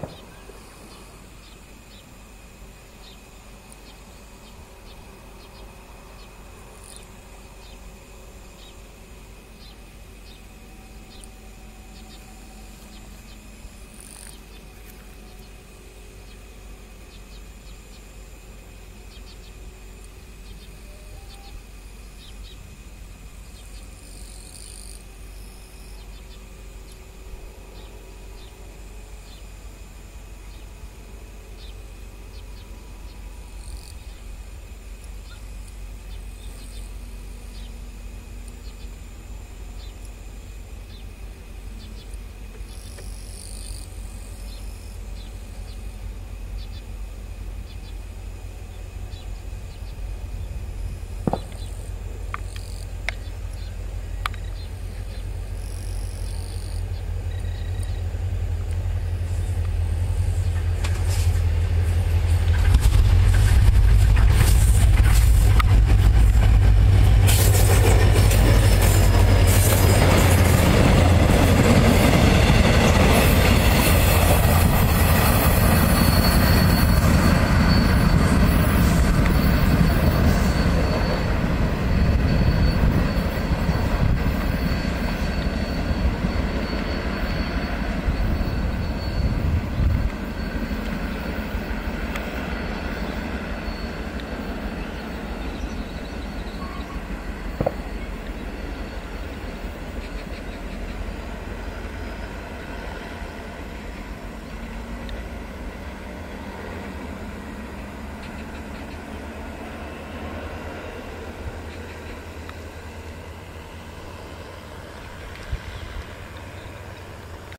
Yes.